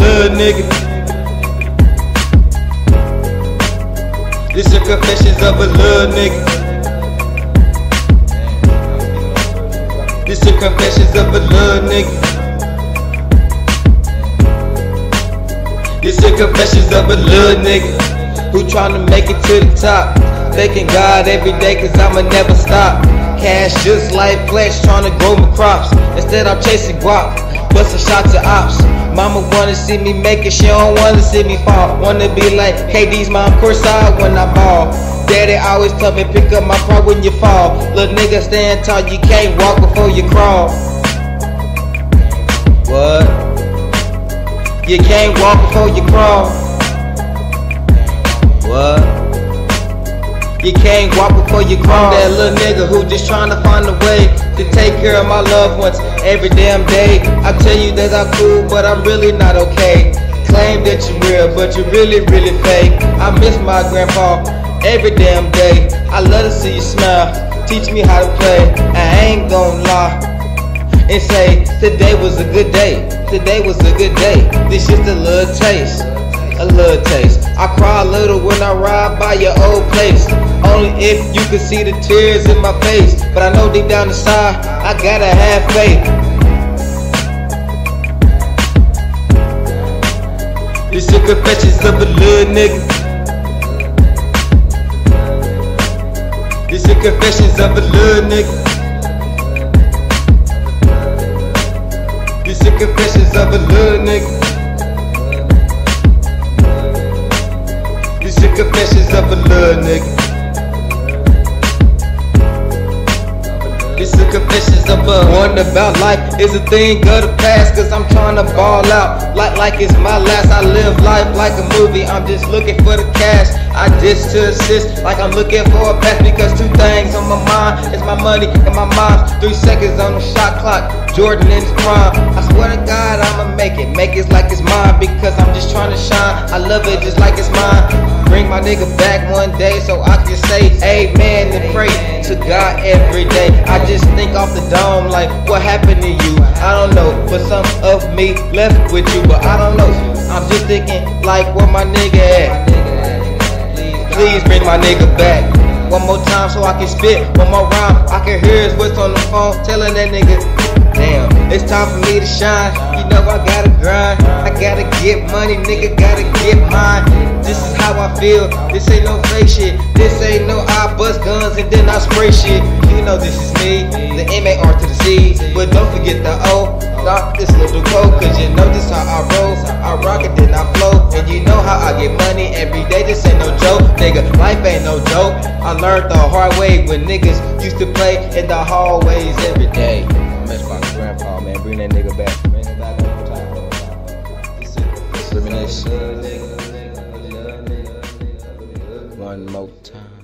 little nigga. This the confessions of a little nigga. This the confessions of a little nigga. This the confessions of a little nigga who tryna make it to the top. Thanking God every day cause I'ma never stop. Cash just like flesh tryna grow my crops. Instead I'm chasing guap, busting shots at ops. Mama wanna see me make it, she don't wanna see me fall. Wanna be like KD's mom courtside when I ball. Daddy always tell me pick up my pride when you fall. Little nigga stand tall, you can't walk before you crawl. What? You can't walk before you crawl. What? You can't walk before you crawl. That oh. little nigga who just trying to find a way to take care of my loved ones every damn day. I tell you that I'm cool, but I'm really not okay. Claim that you're real, but you're really, really fake. I miss my grandpa every damn day. I love to see you smile. Teach me how to play. I ain't gonna lie and say today was a good day. Today was a good day. This just a little taste, a little taste. I cry a little when I ride by your old place. Only if you can see the tears in my face. But I know deep down inside, I gotta have faith. This the confessions of a little nigga. This the confessions of a little nigga. This the confessions of a little nigga. This the confessions of a little nigga. About life is a thing of the past Cause I'm trying to ball out. Like like it's my last. I live life like a movie. I'm just looking for the cash. I dish to assist like I'm looking for a pass Because two things on my mind is my money and my mom's Three seconds on the shot clock. Jordan in his prime swear to God I'ma make it Make it like it's mine Because I'm just trying to shine I love it just like it's mine Bring my nigga back one day so I can say amen and pray to God every day. I just think off the dome like what happened to you? I don't know, but some of me left with you, but I don't know. I'm just thinking like where my nigga at? Please bring my nigga back. One more time so I can spit one more rhyme. I can hear his voice on the phone telling that nigga, it's time for me to shine. You know I gotta grind. I gotta get money, nigga, gotta get mine. This is how I feel. This ain't no fake shit. This ain't no I bust guns and then I spray shit. You know this is me, the M A R to the C. But don't forget the O. Stop this little code, cause you know this how I roll. I rock it, then I flow. And you know how I get money every day. This ain't no joke, nigga. Life ain't no joke. I learned the hard way when niggas used to play in the hallways every day that nigga back. Bring it back one time. One more time.